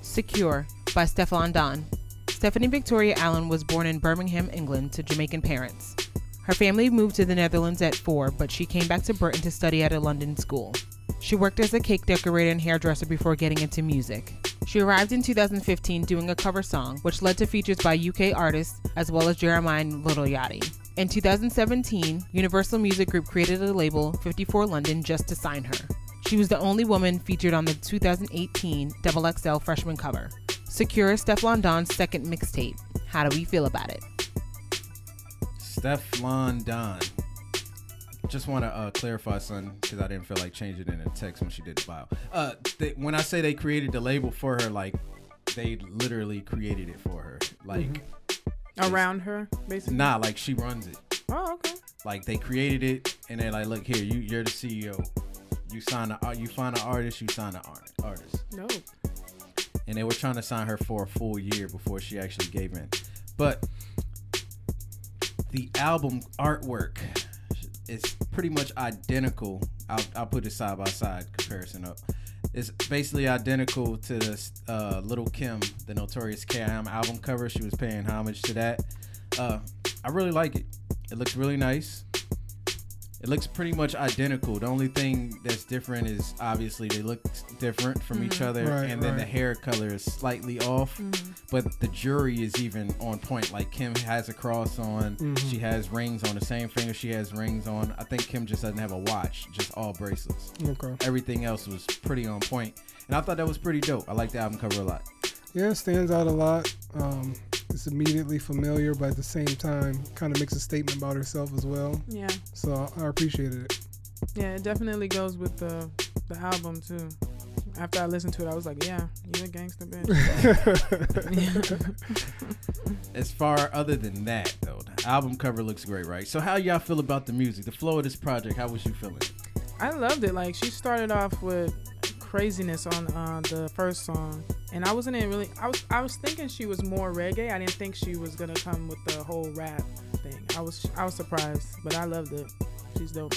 Secure by Stefflon Don. Stephanie Victoria Allen was born in Birmingham, England, to Jamaican parents. Her family moved to the Netherlands at four, but she came back to Britain to study at a London school. She worked as a cake decorator and hairdresser before getting into music. She arrived in 2015 doing a cover song, which led to features by UK artists as well as Jeremih Little Yachty. In 2017, Universal Music Group created a label, 54 London, just to sign her. She was the only woman featured on the 2018 Double XL freshman cover. Secure Stefflon Don's second mixtape. How do we feel about it? Stefflon Don. Just want to uh, clarify something because I didn't feel like changing it in the text when she did the bio. Uh, they, when I say they created the label for her, like they literally created it for her. Like Mm-hmm. Around her, basically. nah, like she runs it. Oh, okay. Like they created it and they're like, look here, you you're the CEO. You sign a you find an artist, you sign an art, artist. No. and they were trying to sign her for a full year before she actually gave in. But the album artwork is pretty much identical. I'll, I'll put it side by side comparison up. It's basically identical to the uh, Little Kim, the Notorious K.I.M. album cover. She was paying homage to that. Uh, I really like it. It looks really nice. It looks pretty much identical. The only thing that's different is obviously they look different from each other, Right, and then the hair color is slightly off. But the jury is even on point. Like Kim has a cross on, Mm-hmm. she has rings on the same finger she has rings on. I think Kim just doesn't have a watch, just all bracelets. Okay. Everything else was pretty on point, and I thought that was pretty dope. I like the album cover a lot. Yeah, it stands out a lot. Um, it's immediately familiar, but at the same time, kind of makes a statement about herself as well. Yeah. So I appreciated it. Yeah, it definitely goes with the the album too. After I listened to it, I was like, yeah, you a gangster bitch. As far other than that, though, the album cover looks great, right? So how y'all feel about the music, the flow of this project? How was you feeling? I loved it. Like she started off with craziness on uh, the first song, and I wasn't really. I was I was thinking she was more reggae. I didn't think she was gonna come with the whole rap thing. I was I was surprised, but I loved it. She's dope.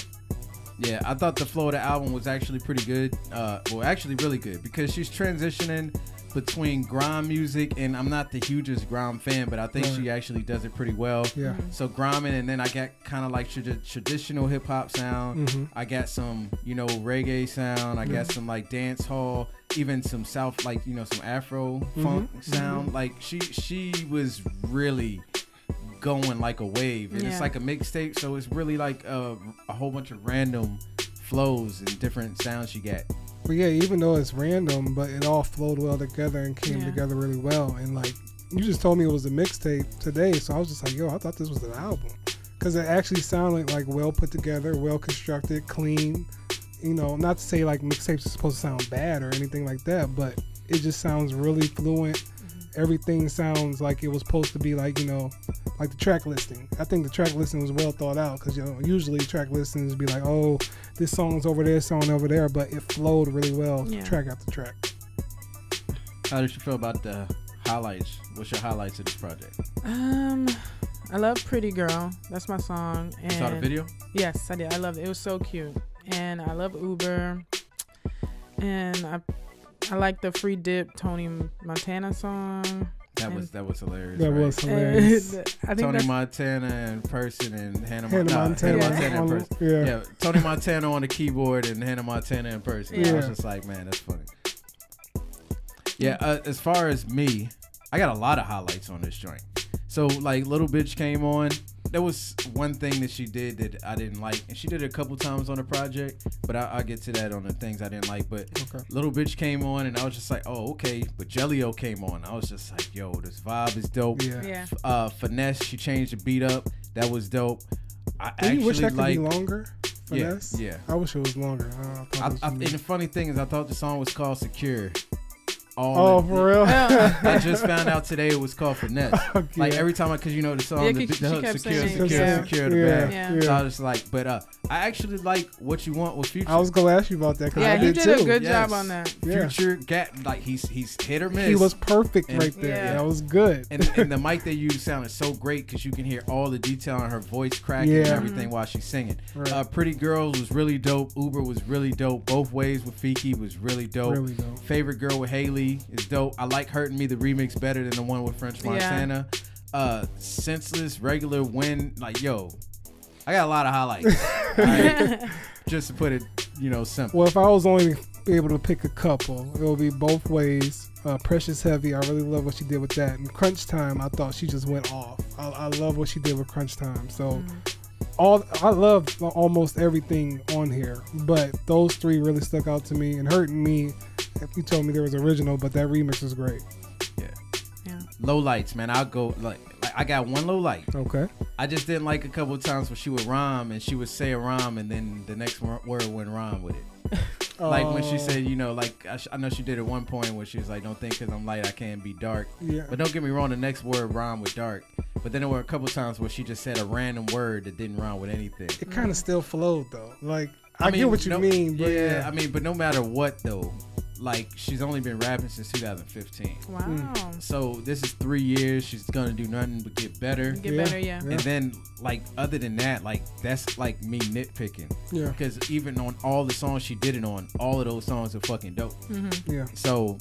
Yeah, I thought the flow of the album was actually pretty good. Uh, well, actually, really good because she's transitioning between grime music, and I'm not the hugest grime fan, but I think Right. she actually does it pretty well. Yeah. So grinding, and then I got kind of like trad- traditional hip hop sound. Mhm. I got some, you know, reggae sound. I got some like dance hall, even some south, like you know, some Afro funk sound. Like she, she was really going like a wave, and Yeah. it's like a mixtape, so it's really like a, a whole bunch of random flows and different sounds you get. But yeah, even though it's random, but it all flowed well together and came Yeah. together really well. And like you just told me it was a mixtape today, so I was just like, yo, I thought this was an album because it actually sounded like well put together, well constructed, clean. You know, not to say like mixtapes are supposed to sound bad or anything like that, but it just sounds really fluent. Everything sounds like it was supposed to be like you know, like the track listing. I think the track listing was well thought out because you know usually track listings be like, oh, this song's over there, song over there, but it flowed really well, Yeah. track after track. How did you feel about the highlights? What's your highlights of this project? Um, I love Pretty Girl. That's my song. And You saw the video? Yes, I did. I loved it. It was so cute. And I love Uber. And I I like the Free Dip Tony Montana song. That was that was hilarious. That right? was hilarious. I think Tony Montana in person and Hannah, Hannah Mon- nah, Montana, Hannah Montana in person. yeah. Yeah, Tony Montana on the keyboard and Hannah Montana in person. I was Yeah. just like, man, that's funny. Yeah, uh, as far as me, I got a lot of highlights on this joint. So like, little bitch came on. There was one thing that she did that I didn't like, and she did it a couple times on the project. But I, I'll get to that on the things I didn't like. But Okay. little bitch came on, and I was just like, oh okay. But Jellio came on. I was just like, yo, this vibe is dope Yeah. yeah. uh finesse she changed the beat up that was dope i Do you actually wish that could like be longer? Yeah, Finesse? yeah. I wish it was longer. Uh, I I, I, and the funny thing is i thought the song was called secure all oh, in- for real? I just found out today it was called finesse. Okay. Like every time I, cause you know the song, Yeah, the, the hook, secure, saying, secure, yeah. secure the yeah, bag. Yeah. So I was like, but uh, I actually like what you want with Future. I was gonna ask you about that because Yeah, I he did, did too. a good Yes. job on that. Yeah. Future gat like he's he's hit or miss. He was perfect And- right there. Yeah. That was good. and, and the mic they used sounded so great because you can hear all the detail on her voice cracking and Yeah. everything while she's singing. Right. Uh, Pretty Girls was really dope. Uber was really dope. Both ways with Fiki was really dope. Really dope. Favorite Girl with Haley Family is dope. I like Hurting Me the remix better than the one with French Yeah. Montana. Uh, Senseless, Regular, Win. Like yo, I got a lot of highlights. Alright? Just to put it, you know, simple. Well, if I was only able to pick a couple, it would be both ways. Uh, Precious Heavy, I really love what she did with that. And Crunch Time, I thought she just went off. I, I love what she did with Crunch Time. So, Mm. all I love almost everything on here, but those three really stuck out to me. And hurting me, if you told me there was original, but that remix is great. Yeah. Yeah. Low lights, man. I'll go like, like I got one low light. Okay. I just didn't like a couple of times when she would rhyme and she would say a rhyme and then the next word wouldn't rhyme with it. Like when she Oh, said, you know, like I, sh- I know she did at one point where she was like, "Don't think because I'm light I can't be dark." yeah, But don't get me wrong, the next word rhymed with dark. But then there were a couple times where she just said a random word that didn't rhyme with anything. it kind of still flowed though. Like I, get what you no- mean, but yeah, I mean, but no matter what though, like she's only been rapping since 2015. Wow. So this is three years. She's gonna do nothing but get better. Get Yeah. better, yeah. Yeah. And then, like, other than that, like, that's like me nitpicking. yeah, Because even on all the songs she did it on, all of those songs are fucking dope. hmm yeah. So,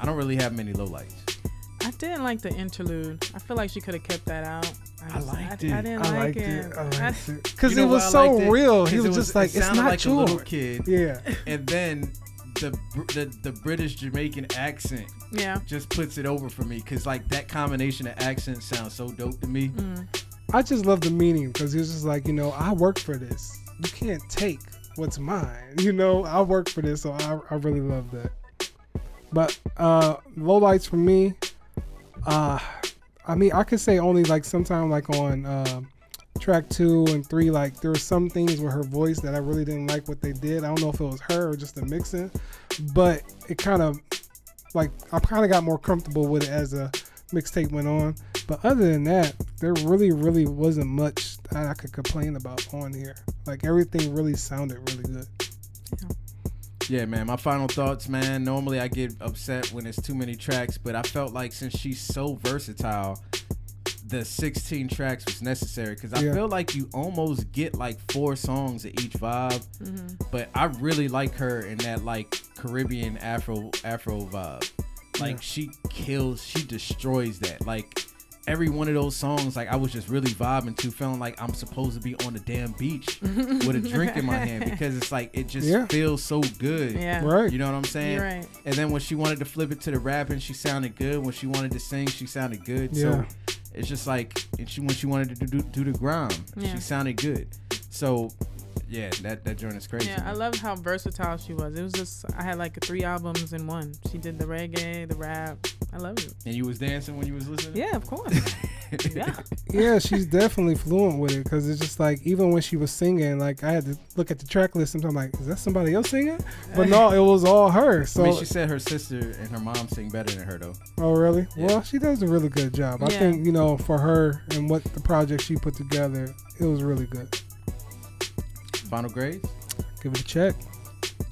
I don't really have many lowlights. I didn't like the interlude. I feel like she could have kept that out. I just- liked I, it. I didn't I like liked it. it. I liked it because You know it was so it? real. He was, it just like, it it's sounded not like yours. a little kid. Yeah, And then the, the the British Jamaican accent Yeah. just puts it over for me. Because, like, that combination of accents sounds so dope to me. Mm. I just love the meaning because it's just like you know I work for this. You can't take what's mine. You know I work for this, so I, I really love that. But uh lowlights for me, uh I mean I could say only like sometime like on uh, track two and three, like there were some things with her voice that I really didn't like what they did. I don't know if it was her or just the mixing, but it kind of like I kind of got more comfortable with it as a mixtape went on. But other than that, there really, really wasn't much that I could complain about on here. Like everything really sounded really good. Yeah, man. My final thoughts, man. Normally I get upset when it's too many tracks, but I felt like since she's so versatile, the 16 tracks was necessary because I Yeah. feel like you almost get like four songs of each vibe. hmm But I really like her in that like Caribbean Afro Afro vibe. Like Yeah. she kills, she destroys that. Like every one of those songs, like I was just really vibing to, feeling like I'm supposed to be on the damn beach with a drink in my hand because it's like it just Yeah. feels so good. Yeah. Right. You know what I'm saying? You're right. And then when she wanted to flip it to the rapping, she sounded good. When she wanted to sing, she sounded good. Yeah. So it's just like and she when she wanted to do, do the grime, Yeah. she sounded good. So yeah, that that joint is crazy. Yeah, I love how versatile she was. It was just I had like three albums in one. She did the reggae, the rap. I love it. And you was dancing when you was listening. Yeah, of course. yeah. Yeah, she's definitely fluent with it because it's just like even when she was singing, like I had to look at the track list and I'm like, is that somebody else singing? But no, it was all her. So I mean, she said her sister and her mom sing better than her though. Oh, really? Yeah. Well, she does a really good job. Yeah. I think, you know, for her and what the project she put together, it was really good. Final grades. Give it a check.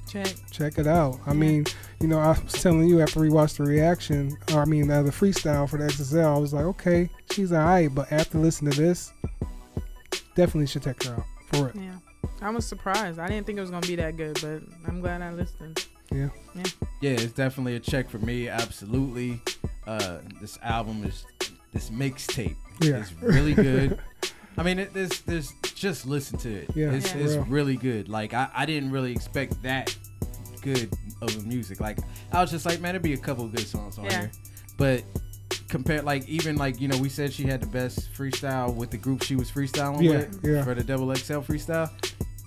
Check. Check it out. I Yeah. mean, you know, I was telling you after we watched the reaction, or I mean, uh, the freestyle for the XXL, I was like, okay, she's all right. But after listening to this, definitely should check her out. For it. Yeah. I was surprised. I didn't think it was gonna be that good, but I'm glad I listened. Yeah. Yeah, it's definitely a check for me. Absolutely. Uh, this album is this mixtape Yeah. is really good. I mean, it, there's there's just listen to it. Yeah, it's, for it's real. really good. Like I, I didn't really expect that good of a music. Like I was just like, man, there'd be a couple of good songs on Yeah. here, but compared, like even like you know, we said she had the best freestyle with the group she was freestyling Yeah, with yeah. for the double XL freestyle.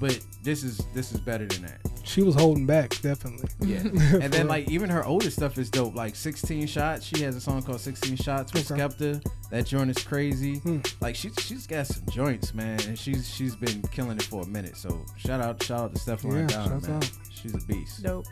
But this is this is better than that. She was holding back, definitely. Yeah. And then like even her older stuff is dope. Like 16 shots. She has a song called 16 Shots with Okay. Skepta. That joint is crazy. Hmm. Like she she's got some joints, man, and she's she's been killing it for a minute. So shout out shout out to Stefflon Yeah, Don, man. out. She's a beast. Dope.